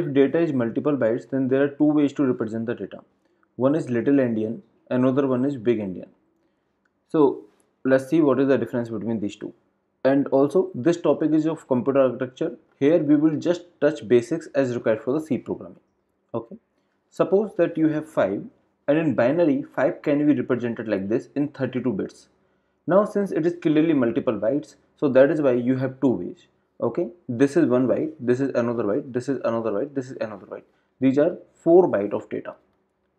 if data is multiple bytes then there are two ways to represent the data. One is little endian another one is big endian so let's see what is the difference between these two. And also this topic is of computer architecture. Here we will just touch basics as required for the c programming. Okay? Suppose that you have 5 and in binary 5 can be represented like this in 32 bits. Now since it is clearly multiple bytes so that is why you have two ways okay this is one byte this is another byte this is another byte this is another byte. These are four byte of data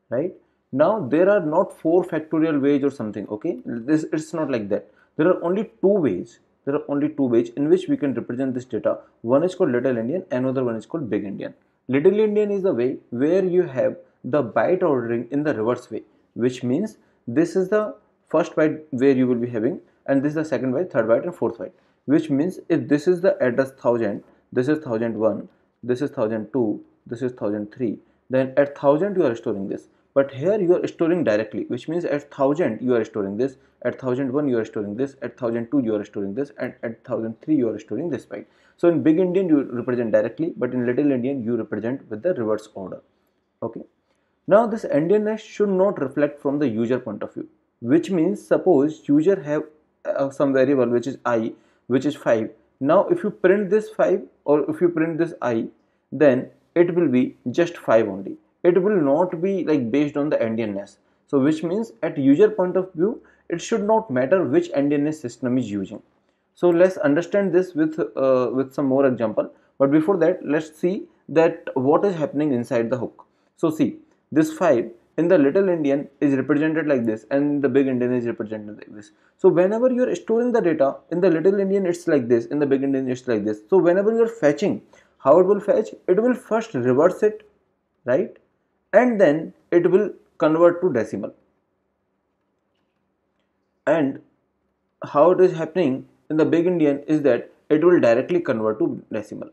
right? Now there are not four factorial ways or something okay? This it's not like that. There are only two ways there are only two ways in which we can represent this data. One is called little endian another one is called big endian little endian is the way where you have the byte ordering in the reverse way which means this is the first byte where you will be having and this is the second byte third byte and fourth byte which means if this is the address 1000 this is 1001 this is 1002 this is 1003 then at 1000 you are storing this. But here you are storing directly which means at 1000 you are storing this at 1001 you are storing this at 1002 you are storing this and at 1003 you are storing this byte so in big endian you represent directly but in little endian you represent with the reverse order okay? Now this endianness should not reflect from the user point of view which means suppose user have uh, some variable which is i which is 5 now if you print this 5 or if you print this i then it will be just 5 only. It will not be like based on the endianness so which means at user point of view it should not matter which endianness system is using. So let's understand this with uh, with some more example. But before that let's see that what is happening inside the hook. So see this 5 in the little endian is represented like this and the big endian is represented like this. So whenever you are storing the data in the little endian it's like this. In the big endian it's like this. So whenever you are fetching how it will fetch? It will first reverse it right? And then it will convert to decimal. And how it is happening in the big endian is that it will directly convert to decimal.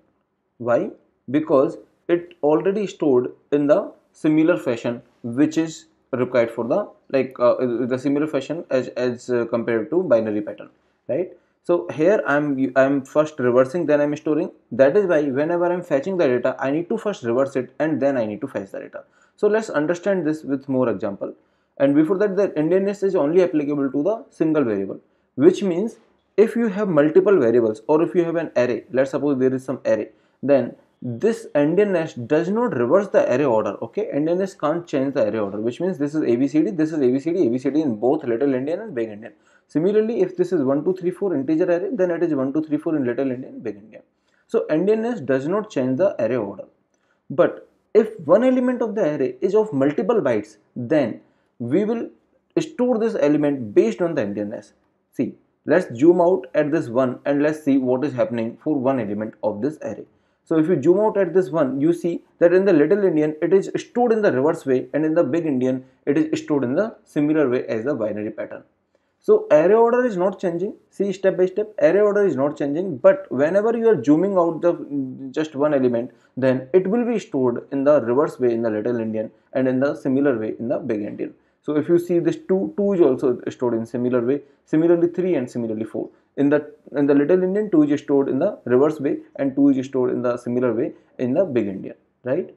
Why? Because it already stored in the similar fashion which is required for the like uh, the similar fashion as as uh, compared to binary pattern right? So here i'm i'm first reversing then i'm storing. That is why whenever i'm fetching the data i need to first reverse it and then i need to fetch the data. So let's understand this with more example. And before that the endianness is only applicable to the single variable which means if you have multiple variables or if you have an array let's suppose there is some array then this endianness does not reverse the array order okay endianness can't change the array order which means this is abcd this is abcd abcd in both little endian and big endian Similarly, if this is 1, 2, 3, 4 integer array, then it is 1, 2, 3, 4 in little endian, big endian. So endianness does not change the array order. But if one element of the array is of multiple bytes, then we will store this element based on the endianness. See, let's zoom out at this one and let's see what is happening for one element of this array. So if you zoom out at this one, you see that in the little endian, it is stored in the reverse way and in the big endian, it is stored in the similar way as the binary pattern. So array order is not changing. See step by step array order is not changing but whenever you are zooming out the just one element then it will be stored in the reverse way in the little endian and in the similar way in the big endian. So if you see this 2, 2 is also stored in similar way, similarly 3 and similarly 4. In the in the little endian 2 is stored in the reverse way and 2 is stored in the similar way in the big endian right?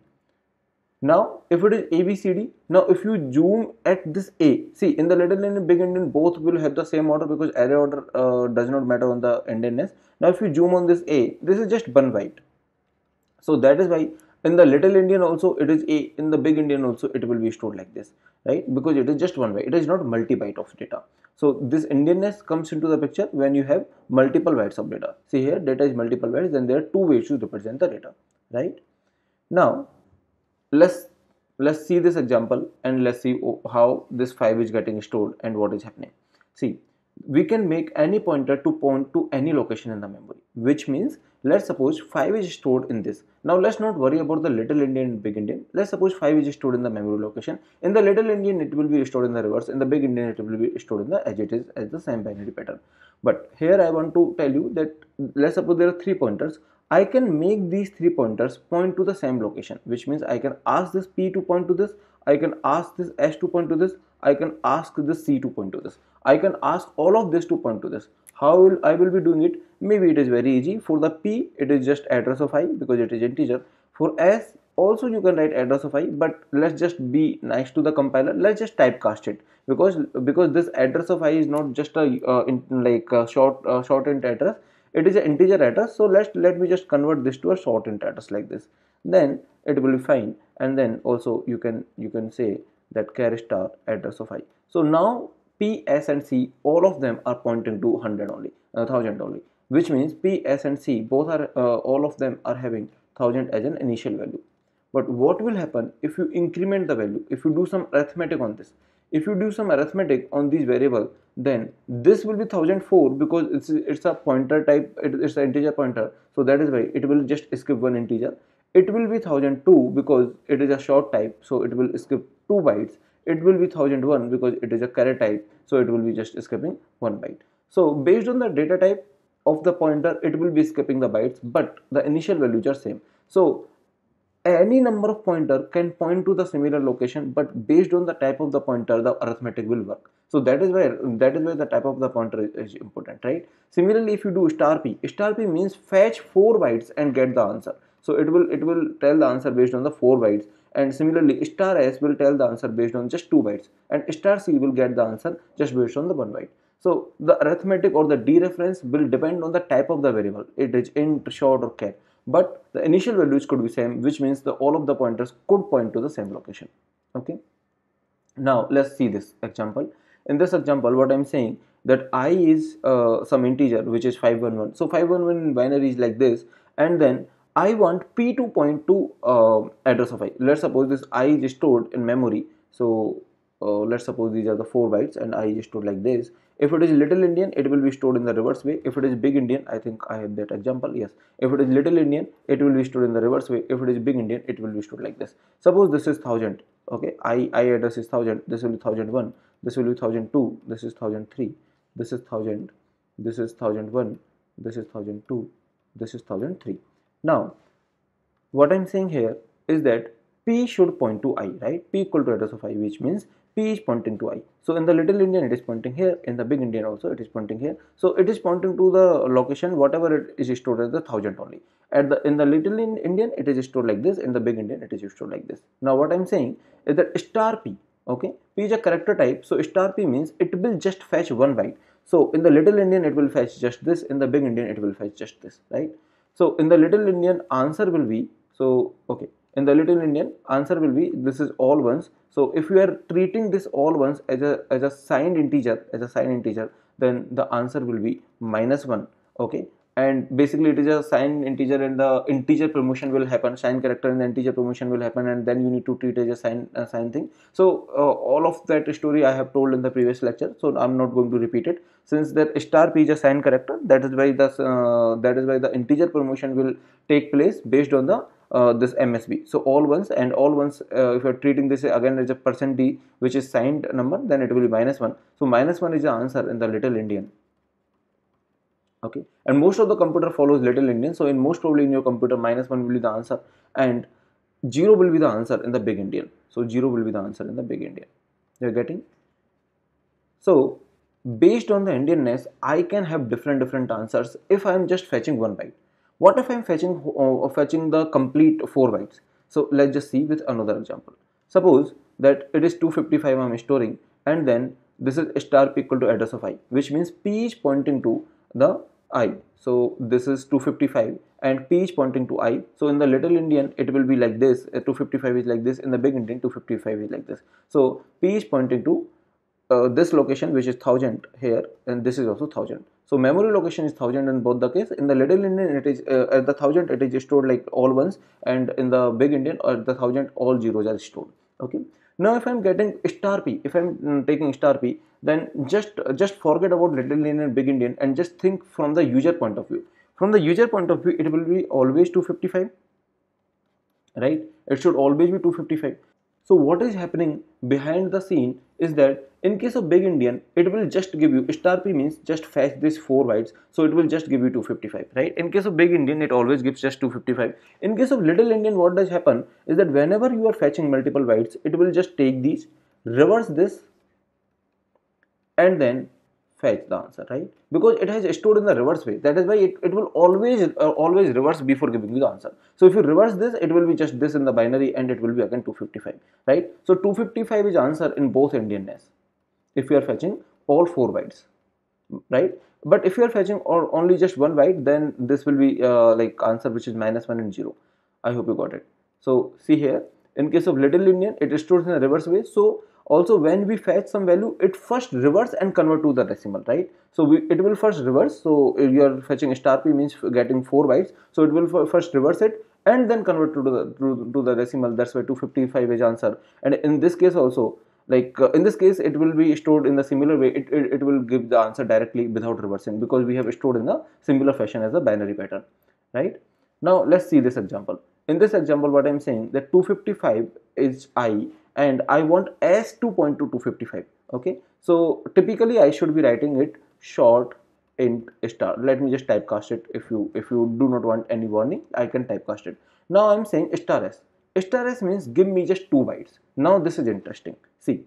Now, if it is ABCD, now if you zoom at this A, see in the little endian big endian both will have the same order because array order uh, does not matter on the endianness. Now, if you zoom on this A, this is just one byte. So that is why in the little endian also it is A, in the big endian also it will be stored like this, right? Because it is just one byte, it is not multi-byte of data. So this endianness comes into the picture when you have multiple bytes of data. See here data is multiple bytes, then there are two ways to represent the data, right? Now let's let's see this example and let's see how this 5 is getting stored and what is happening see we can make any pointer to point to any location in the memory which means let's suppose 5 is stored in this. Now let's not worry about the little endian and big endian let's suppose 5 is stored in the memory location. In the little endian it will be stored in the reverse. In the big endian it will be stored in the as it is as the same binary pattern. But here i want to tell you that let's suppose there are three pointers I can make these three pointers point to the same location which means I can ask this P to point to this I can ask this S to point to this I can ask this C to point to this. I can ask all of this to point to this. How will I will be doing it? Maybe it is very easy. For the P it is just address of I because it is integer. For s also you can write address of i but let's just be nice to the compiler. Let's just typecast it because because this address of i is not just a uh, in, like a short uh, short int address it is an integer address so let's let me just convert this to a short int address like this. Then it will be fine and then also you can you can say that char star address of i. So now p s and c all of them are pointing to 100 only uh, 1000 only which means p s and c both are uh, all of them are having 1000 as an initial value. But what will happen if you increment the value if you do some arithmetic on this if you do some arithmetic on these variable then this will be 1004 because it's it's a pointer type it, it's an integer pointer. So that is why it will just skip one integer. It will be 1002 because it is a short type so it will skip 2 bytes. It will be 1001 because it is a char type so it will be just skipping 1 byte. So based on the data type of the pointer it will be skipping the bytes but the initial values are same. So any number of pointer can point to the similar location but based on the type of the pointer the arithmetic will work. So that is where that is where the type of the pointer is, important right? Similarly if you do star p star p means fetch 4 bytes and get the answer. So it will it will tell the answer based on the 4 bytes and similarly star s will tell the answer based on just 2 bytes and star c will get the answer just based on the 1 byte. So the arithmetic or the dereference will depend on the type of the variable. It is int short or char but the initial values could be same which means the all of the pointers could point to the same location. Okay? Now let's see this example. In this example what i'm saying that i is uh, some integer which is 511 so 511 in binary is like this and then i want p to point to uh, address of i. Let's suppose this i is stored in memory. So uh, let's suppose these are the 4 bytes and i is stored like this if it is little Endian, it will be stored in the reverse way. If it is big Endian, I think I have that example. Yes. If it is little Endian, it will be stored in the reverse way. If it is big Endian, it will be stored like this. Suppose this is 1000. Okay. I, I address is 1000. This will be 1001. This will be 1002. This is 1003. This is 1000. This is 1001. This is 1002. This is 1003. Now, what I'm saying here is that P should point to I, right? P equal to address of I, which means P is pointing to I. So in the little Endian it is pointing here, in the big Endian also it is pointing here. So it is pointing to the location whatever it is stored as the thousand only. At the in the little Endian it is stored like this, in the big Endian it is stored like this. Now what I am saying is that star P, okay, P is a character type, so star P means it will just fetch one byte. So in the little Endian it will fetch just this, in the big Endian it will fetch just this, right? So in the little Endian answer will be so okay in the little endian answer will be this is all ones. So if you are treating this all ones as a as a signed integer as a signed integer then the answer will be minus 1 okay? And basically it is a signed integer and the integer promotion will happen sign character and the integer promotion will happen and then you need to treat as a sign uh, sign thing. So uh, all of that story i have told in the previous lecture so i'm not going to repeat it. Since that star p is a sign character that is why the uh, that is why the integer promotion will take place based on the uh, this MSB. So all ones and all ones uh, if you are treating this again as a percent D which is signed number then it will be minus 1. So minus 1 is the answer in the little Endian. Okay and most of the computer follows little Endian. so in most probably in your computer minus 1 will be the answer and 0 will be the answer in the big Endian. So 0 will be the answer in the big Endian. You are getting? So based on the Endianness I can have different different answers if I am just fetching one byte what if I'm fetching, uh, fetching the complete 4 bytes? So let's just see with another example. Suppose that it is 255 I'm storing and then this is star p equal to address of i which means p is pointing to the i. So this is 255 and p is pointing to i. So in the little Endian it will be like this uh, 255 is like this in the big Endian 255 is like this. So p is pointing to uh, this location which is 1000 here and this is also 1000 so memory location is 1000 in both the case. In the little Endian it is uh, at the 1000 it is stored like all ones and in the big Endian or the 1000 all zeros are stored. Okay? Now if i'm getting star p if i'm mm, taking star p then just just forget about little Endian and big Endian and just think from the user point of view. From the user point of view it will be always 255 right? It should always be 255 so what is happening behind the scene is that in case of big Endian, it will just give you star p means just fetch this 4 bytes. So it will just give you 255, right? In case of big Endian, it always gives just 255. In case of little Endian, what does happen is that whenever you are fetching multiple bytes, it will just take these, reverse this, and then fetch the answer right? Because it has stored in the reverse way. That is why it, it will always uh, always reverse before giving you the answer. So if you reverse this it will be just this in the binary and it will be again 255 right? So 255 is answer in both endianness if you are fetching all four bytes right? But if you are fetching or only just one byte then this will be uh, like answer which is minus 1 and 0 i hope you got it. So see here in case of little endian it stores in a reverse way. So also when we fetch some value it first reverse and convert to the decimal right? So we, it will first reverse. So you are fetching star p means getting 4 bytes. So it will first reverse it and then convert to the to, to the decimal. That's why 255 is answer. And in this case also like uh, in this case it will be stored in the similar way. It, it, it will give the answer directly without reversing because we have stored in the similar fashion as a binary pattern right? Now let's see this example. In this example what i'm saying that 255 is i and i want s to point to 255 okay? So typically i should be writing it short int star. Let me just typecast it. If you if you do not want any warning i can typecast it. Now i'm saying star s. Star s means give me just two bytes. Now this is interesting. See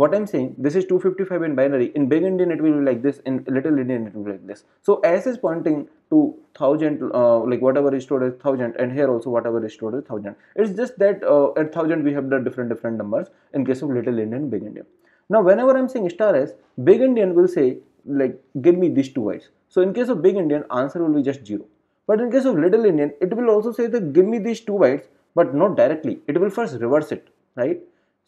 what I'm saying this is 255 in binary. In big Endian it will be like this. In little Endian it will be like this. So S is pointing to thousand uh, like whatever is stored as thousand and here also whatever is stored as thousand. It's just that uh, at thousand we have the different different numbers in case of little Endian big Endian. Now whenever I'm saying star S big Endian will say like give me these two bytes so in case of big Endian answer will be just zero. But in case of little Endian it will also say that give me these two bytes but not directly. It will first reverse it right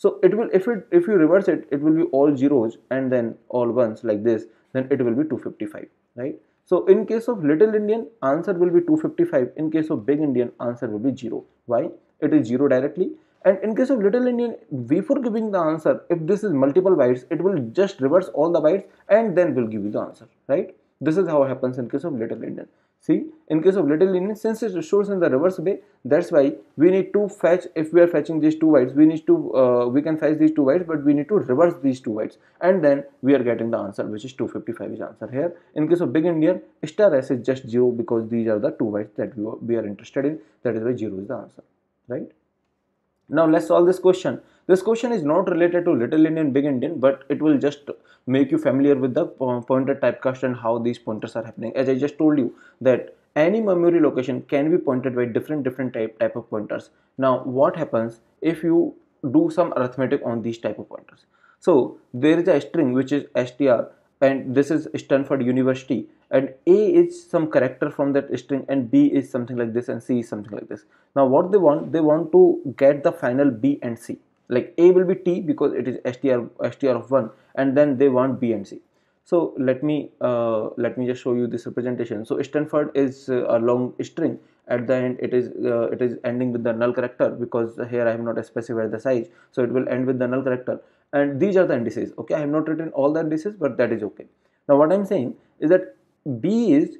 so it will if it if you reverse it it will be all zeros and then all ones like this then it will be 255 right? So in case of little endian answer will be 255 in case of big endian answer will be 0 why? It is 0 directly. And in case of little endian before giving the answer if this is multiple bytes it will just reverse all the bytes and then will give you the answer right this is how it happens in case of little endian See, in case of little Endian, since it stores in the reverse way, that's why we need to fetch, if we are fetching these two bytes, we need to, uh, we can fetch these two bytes, but we need to reverse these two bytes. And then we are getting the answer, which is 255 is the answer here. In case of big Endian, star s is just 0 because these are the two bytes that we, we are interested in. That is why 0 is the answer, right? Now let's solve this question. This question is not related to little endian, big endian, but it will just make you familiar with the pointer typecast and how these pointers are happening. As I just told you that any memory location can be pointed by different different type, type of pointers. Now what happens if you do some arithmetic on these type of pointers? So there is a string which is str and this is Stanford University and A is some character from that string and B is something like this and C is something like this. Now what they want, they want to get the final B and C like a will be t because it is str str of 1 and then they want b and c. So let me uh, let me just show you this representation. So stanford is uh, a long string. At the end it is uh, it is ending with the null character because here i have not specified the size. So it will end with the null character. And these are the indices okay? I have not written all the indices but that is okay. Now what i'm saying is that b is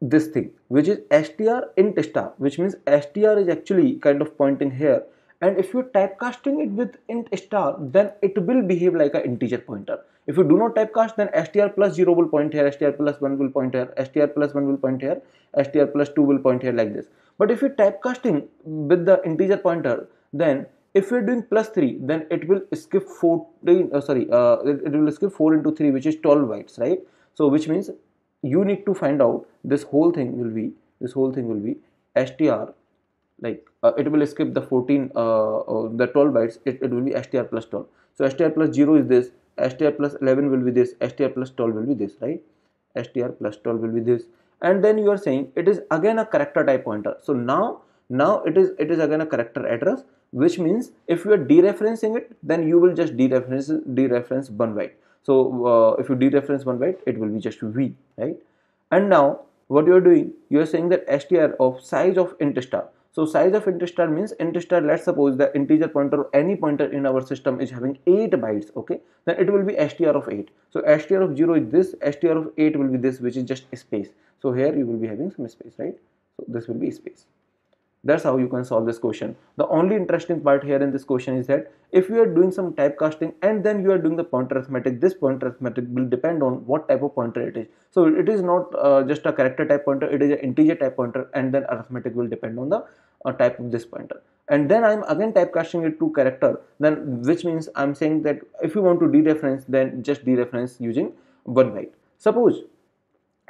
this thing which is str int star which means str is actually kind of pointing here and if you're typecasting it with int star then it will behave like an integer pointer. If you do not typecast then str plus 0 will point here str plus 1 will point here str plus 1 will point here str plus 2 will point here like this. But if you're typecasting with the integer pointer then if you're doing plus 3 then it will skip 14 uh, sorry uh, it, it will skip 4 into 3 which is 12 bytes right? So which means you need to find out this whole thing will be this whole thing will be str like uh, it will skip the 14 uh, uh, the 12 bytes. It, it will be str plus 12 so str plus 0 is this. Str plus 11 will be this. Str plus 12 will be this right? Str plus 12 will be this. And then you are saying it is again a character type pointer. So now now it is it is again a character address which means if you are dereferencing it then you will just dereference dereference one byte. So uh, if you dereference one byte it will be just v right? And now what you are doing you are saying that str of size of int star so size of int star means int star let's suppose the integer pointer or any pointer in our system is having 8 bytes okay then it will be str of 8. So str of 0 is this str of 8 will be this which is just space. So here you will be having some space right. So this will be space. That's how you can solve this question. The only interesting part here in this question is that if you are doing some typecasting and then you are doing the pointer arithmetic, this pointer arithmetic will depend on what type of pointer it is. So it is not uh, just a character type pointer, it is an integer type pointer and then arithmetic will depend on the uh, type of this pointer. And then I'm again typecasting it to character, then which means I'm saying that if you want to dereference, then just dereference using one byte suppose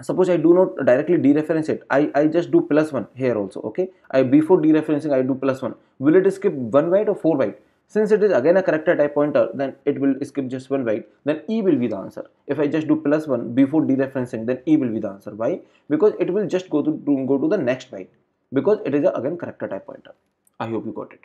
suppose I do not directly dereference it. I, I just do plus 1 here also okay? I before dereferencing I do plus 1 will it skip 1 byte or 4 byte since it is again a character type pointer then it will skip just 1 byte then E will be the answer. If I just do plus 1 before dereferencing then E will be the answer. Why? Because it will just go to, go to the next byte because it is a, again character type pointer. I hope you got it